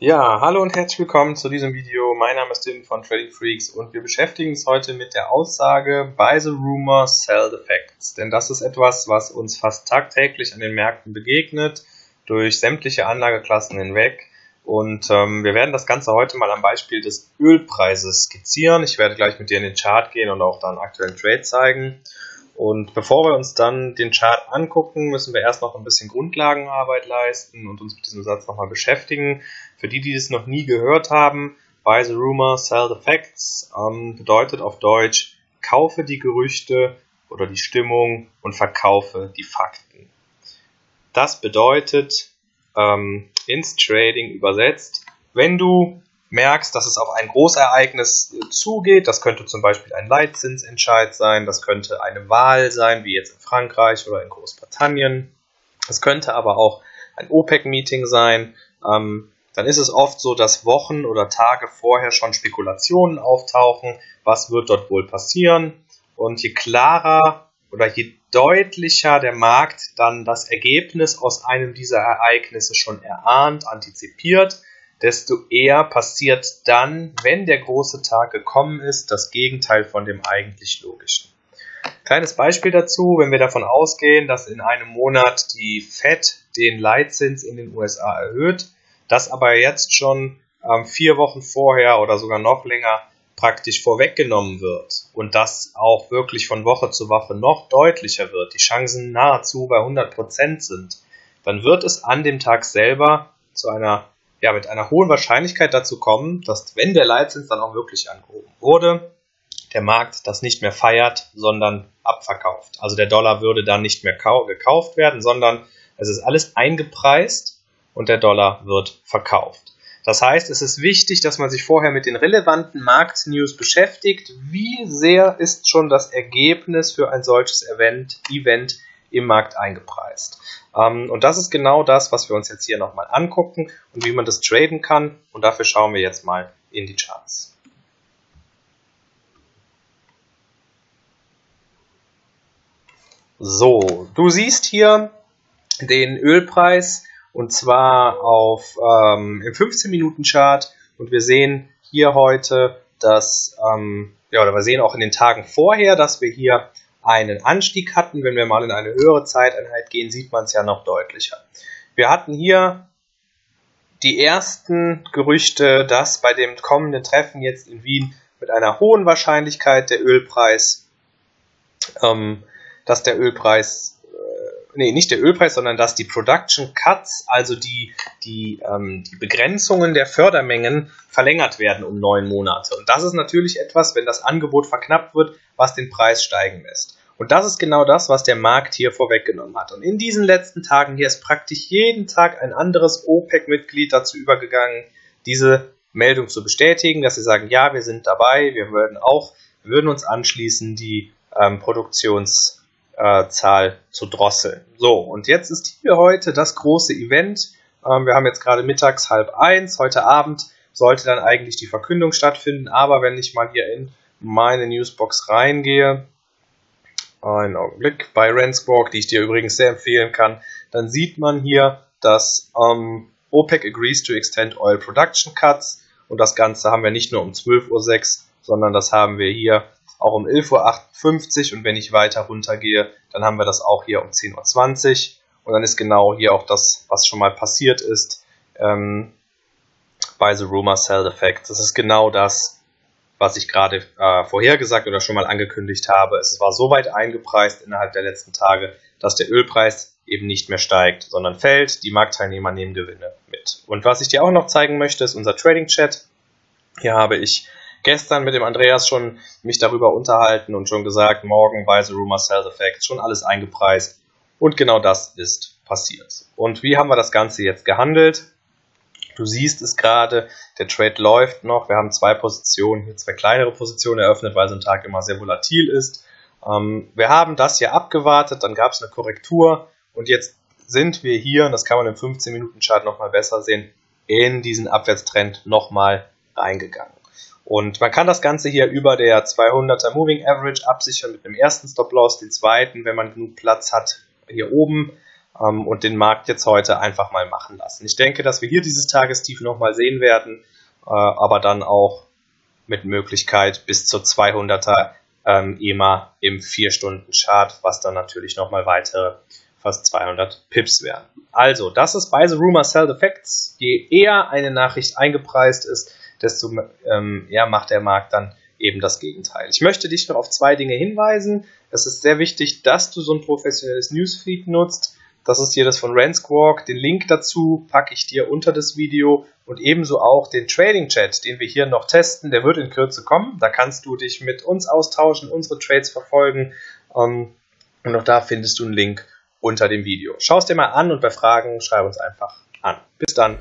Ja, hallo und herzlich willkommen zu diesem Video. Mein Name ist Tim von Trading Freaks und wir beschäftigen uns heute mit der Aussage Buy the Rumor, Sell the Facts. Denn das ist etwas, was uns fast tagtäglich an den Märkten begegnet, durch sämtliche Anlageklassen hinweg. Und ähm, wir werden das Ganze heute mal am Beispiel des Ölpreises skizzieren. Ich werde gleich mit dir in den Chart gehen und auch dann aktuellen Trade zeigen. Und bevor wir uns dann den Chart angucken, müssen wir erst noch ein bisschen Grundlagenarbeit leisten und uns mit diesem Satz nochmal beschäftigen. Für die, die es noch nie gehört haben, buy the rumor, sell the facts ähm, bedeutet auf Deutsch, kaufe die Gerüchte oder die Stimmung und verkaufe die Fakten. Das bedeutet ähm, ins Trading übersetzt, wenn du merkst, dass es auf ein Großereignis äh, zugeht. Das könnte zum Beispiel ein Leitzinsentscheid sein, das könnte eine Wahl sein, wie jetzt in Frankreich oder in Großbritannien. Es könnte aber auch ein OPEC-Meeting sein. Ähm, dann ist es oft so, dass Wochen oder Tage vorher schon Spekulationen auftauchen, was wird dort wohl passieren. Und je klarer oder je deutlicher der Markt dann das Ergebnis aus einem dieser Ereignisse schon erahnt, antizipiert, desto eher passiert dann, wenn der große Tag gekommen ist, das Gegenteil von dem eigentlich Logischen. Kleines Beispiel dazu, wenn wir davon ausgehen, dass in einem Monat die Fed den Leitzins in den USA erhöht, das aber jetzt schon ähm, vier Wochen vorher oder sogar noch länger praktisch vorweggenommen wird und das auch wirklich von Woche zu Woche noch deutlicher wird, die Chancen nahezu bei 100% sind, dann wird es an dem Tag selber zu einer ja, mit einer hohen Wahrscheinlichkeit dazu kommen, dass wenn der Leitzins dann auch wirklich angehoben wurde, der Markt das nicht mehr feiert, sondern abverkauft. Also der Dollar würde dann nicht mehr gekauft werden, sondern es ist alles eingepreist und der Dollar wird verkauft. Das heißt, es ist wichtig, dass man sich vorher mit den relevanten Marktnews beschäftigt. Wie sehr ist schon das Ergebnis für ein solches Event, Event im Markt eingepreist? Ähm, und das ist genau das, was wir uns jetzt hier nochmal angucken und wie man das traden kann. Und dafür schauen wir jetzt mal in die Charts. So, du siehst hier den Ölpreis und zwar auf ähm, im 15-Minuten-Chart und wir sehen hier heute, dass, ähm, ja, oder wir sehen auch in den Tagen vorher, dass wir hier einen Anstieg hatten. Wenn wir mal in eine höhere Zeiteinheit gehen, sieht man es ja noch deutlicher. Wir hatten hier die ersten Gerüchte, dass bei dem kommenden Treffen jetzt in Wien mit einer hohen Wahrscheinlichkeit der Ölpreis, ähm, dass der Ölpreis, nee, nicht der Ölpreis, sondern dass die Production Cuts, also die, die, ähm, die Begrenzungen der Fördermengen verlängert werden um neun Monate. Und das ist natürlich etwas, wenn das Angebot verknappt wird, was den Preis steigen lässt. Und das ist genau das, was der Markt hier vorweggenommen hat. Und in diesen letzten Tagen hier ist praktisch jeden Tag ein anderes OPEC-Mitglied dazu übergegangen, diese Meldung zu bestätigen, dass sie sagen, ja, wir sind dabei, wir würden auch, würden uns anschließen, die ähm, Produktionszahl äh, zu drosseln. So, und jetzt ist hier heute das große Event. Ähm, wir haben jetzt gerade mittags halb eins. Heute Abend sollte dann eigentlich die Verkündung stattfinden, aber wenn ich mal hier in meine Newsbox reingehe, einen Augenblick, bei Rensquawk, die ich dir übrigens sehr empfehlen kann, dann sieht man hier, dass ähm, OPEC agrees to extend oil production cuts und das Ganze haben wir nicht nur um 12.06 Uhr, sondern das haben wir hier auch um 11.58 Uhr und wenn ich weiter runtergehe, dann haben wir das auch hier um 10.20 Uhr und dann ist genau hier auch das, was schon mal passiert ist, ähm, by the rumor sell effect. Das ist genau das, was ich gerade äh, vorhergesagt oder schon mal angekündigt habe. Es war so weit eingepreist innerhalb der letzten Tage, dass der Ölpreis eben nicht mehr steigt, sondern fällt. Die Marktteilnehmer nehmen Gewinne mit. Und was ich dir auch noch zeigen möchte, ist unser Trading Chat. Hier habe ich gestern mit dem Andreas schon mich darüber unterhalten und schon gesagt, morgen bei The Rumor Sell the schon alles eingepreist. Und genau das ist passiert. Und wie haben wir das Ganze jetzt gehandelt? Du siehst es gerade, der Trade läuft noch. Wir haben zwei Positionen, hier zwei kleinere Positionen eröffnet, weil so ein Tag immer sehr volatil ist. Ähm, wir haben das hier abgewartet, dann gab es eine Korrektur und jetzt sind wir hier, und das kann man im 15-Minuten-Chart nochmal besser sehen, in diesen Abwärtstrend nochmal reingegangen. Und man kann das Ganze hier über der 200er Moving Average absichern mit dem ersten Stop-Loss, den zweiten, wenn man genug Platz hat, hier oben ähm, und den Markt jetzt heute einfach mal machen lassen. Ich denke, dass wir hier dieses Tagestief nochmal sehen werden, äh, aber dann auch mit Möglichkeit bis zur 200er ähm, EMA im 4-Stunden-Chart, was dann natürlich nochmal weitere fast 200 Pips wären. Also, das ist bei The Rumor Sell the Facts. Je eher eine Nachricht eingepreist ist, desto ähm, eher macht der Markt dann eben das Gegenteil. Ich möchte dich noch auf zwei Dinge hinweisen. Es ist sehr wichtig, dass du so ein professionelles Newsfeed nutzt. Das ist hier das von Ransquark. Den Link dazu packe ich dir unter das Video und ebenso auch den Trading Chat, den wir hier noch testen. Der wird in Kürze kommen. Da kannst du dich mit uns austauschen, unsere Trades verfolgen. Ähm, und auch da findest du einen Link unter dem Video. Schau es dir mal an und bei Fragen schreib uns einfach an. Bis dann.